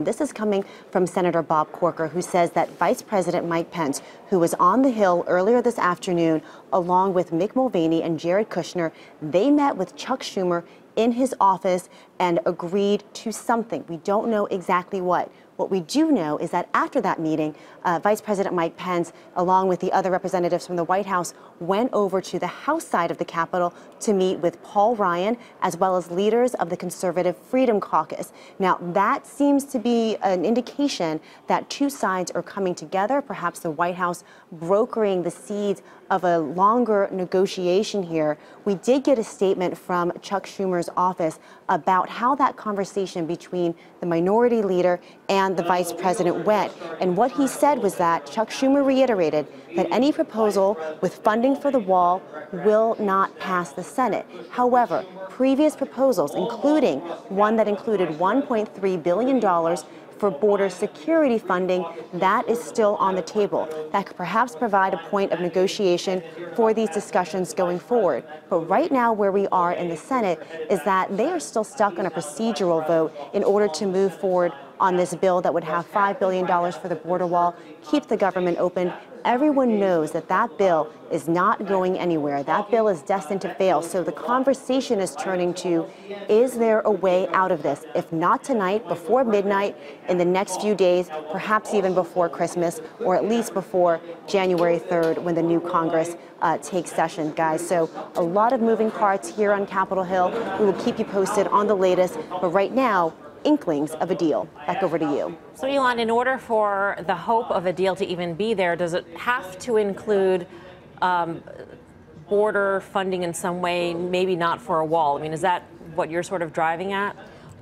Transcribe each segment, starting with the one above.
This is coming from Senator Bob Corker, who says that Vice President Mike Pence, who was on the Hill earlier this afternoon, along with Mick Mulvaney and Jared Kushner, they met with Chuck Schumer in his office and agreed to something. We don't know exactly what. What we do know is that after that meeting, uh, Vice President Mike Pence, along with the other representatives from the White House, went over to the House side of the Capitol to meet with Paul Ryan, as well as leaders of the Conservative Freedom Caucus. Now, that seems to be an indication that two sides are coming together, perhaps the White House brokering the seeds of a longer negotiation here. We did get a statement from Chuck Schumer's office about how that conversation between the minority leader and the vice president went. And what he said was that Chuck Schumer reiterated that any proposal with funding for the wall will not pass the Senate. However, previous proposals, including one that included $1.3 billion for border security funding, that is still on the table. That could perhaps provide a point of negotiation for these discussions going forward. But right now, where we are in the Senate is that they are still stuck on a procedural vote in order to move forward on this bill that would have $5 billion for the border wall, keep the government open, everyone knows that that bill is not going anywhere. That bill is destined to fail. So the conversation is turning to is there a way out of this? If not tonight, before midnight, in the next few days, perhaps even before Christmas, or at least before January 3rd when the new Congress uh, takes session, guys. So a lot of moving parts here on Capitol Hill. We will keep you posted on the latest. But right now, inklings of a deal. Back over to you. So, Ylan, in order for the hope of a deal to even be there, does it have to include um, border funding in some way, maybe not for a wall? I mean, is that what you're sort of driving at?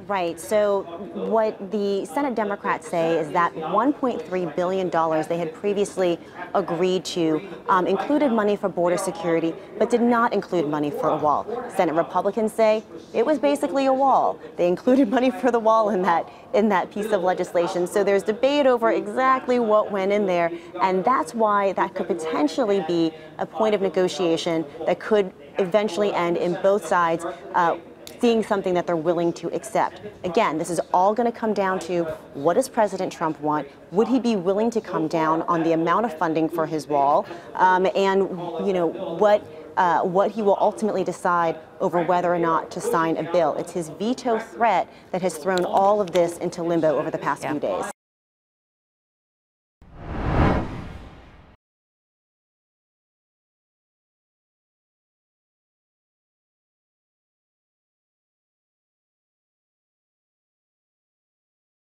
Right. So, what the Senate Democrats say is that $1.3 billion they had previously agreed to um, included money for border security, but did not include money for a wall. Senate Republicans say it was basically a wall. They included money for the wall in that in that piece of legislation. So there's debate over exactly what went in there, and that's why that could potentially be a point of negotiation that could eventually end in both sides. Uh, seeing something that they're willing to accept. Again, this is all going to come down to what does President Trump want? Would he be willing to come down on the amount of funding for his wall? Um, and, you know, what uh, what he will ultimately decide over whether or not to sign a bill. It's his veto threat that has thrown all of this into limbo over the past yeah. few days.